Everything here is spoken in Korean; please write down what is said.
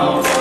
아